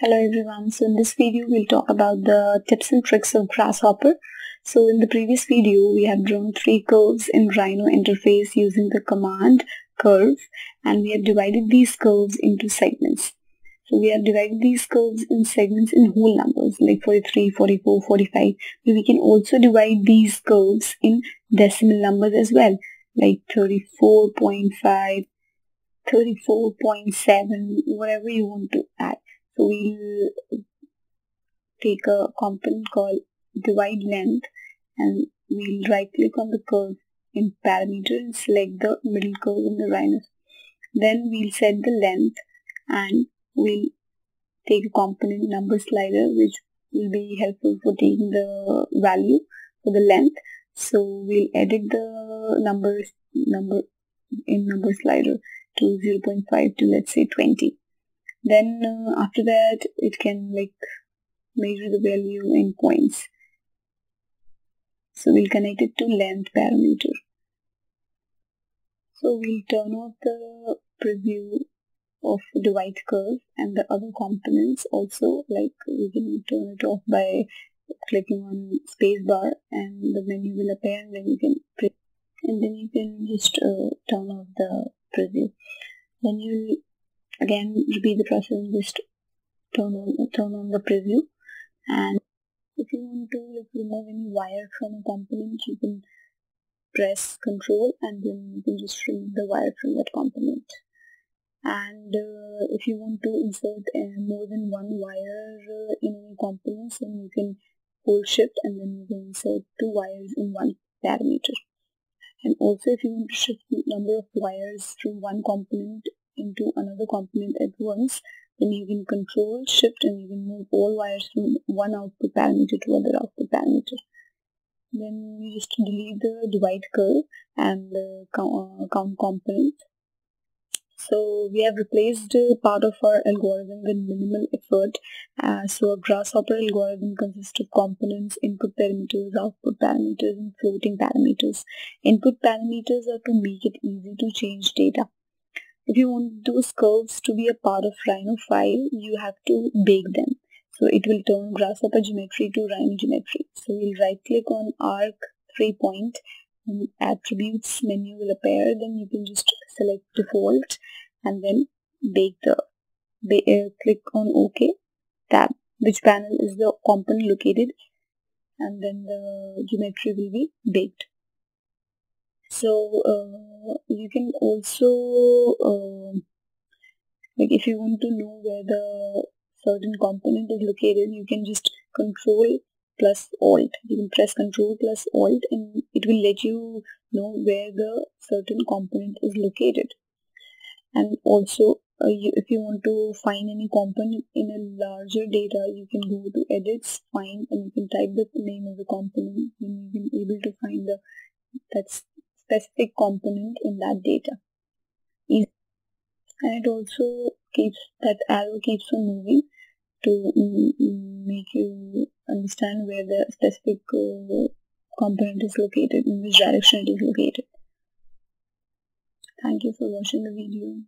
Hello everyone, so in this video we'll talk about the tips and tricks of Grasshopper. So in the previous video we have drawn three curves in Rhino interface using the command curve and we have divided these curves into segments. So we have divided these curves in segments in whole numbers like 43, 44, 45 but we can also divide these curves in decimal numbers as well like 34.5, 34.7, whatever you want to add. So we'll take a component called divide length and we'll right click on the curve in parameter and select the middle curve in the rhinos. Then we'll set the length and we'll take a component number slider which will be helpful for taking the value for the length. So we'll edit the numbers number in number slider to 0.5 to let's say 20 then uh, after that it can like measure the value in points so we'll connect it to length parameter. So we'll turn off the preview of divide curve and the other components also like we can turn it off by clicking on spacebar and the menu will appear and then you can and then you can just uh, turn off the preview. Then you'll again repeat the process just turn on turn on the preview. And if you want to like, remove any wire from a component you can press control and then you can just remove the wire from that component. And uh, if you want to insert uh, more than one wire uh, in any components then you can hold shift and then you can insert two wires in one parameter. And also if you want to shift the number of wires from one component into another component at once then you can control shift and you can move all wires from one output parameter to other output parameter then you just delete the divide curve and the uh, count component so we have replaced part of our algorithm with minimal effort. Uh, so a grasshopper algorithm consists of components, input parameters, output parameters, and floating parameters. Input parameters are to make it easy to change data. If you want those curves to be a part of Rhino file, you have to bake them. So it will turn Grasshopper geometry to Rhino geometry. So we'll right click on arc three point and attributes menu will appear. Then you can just select default and then bake the uh, click on OK tab. Which panel is the component located and then the geometry will be baked so uh, you can also uh, like if you want to know where the certain component is located you can just control plus alt. You can press control plus alt and it will let you know where the certain component is located. And also uh, you, if you want to find any component in a larger data you can go to edits find and you can type the name of the component and you can be able to find the that's specific component in that data. And it also keeps that arrow keeps on moving to make you understand where the specific uh, component is located, in which direction it is located. Thank you for watching the video.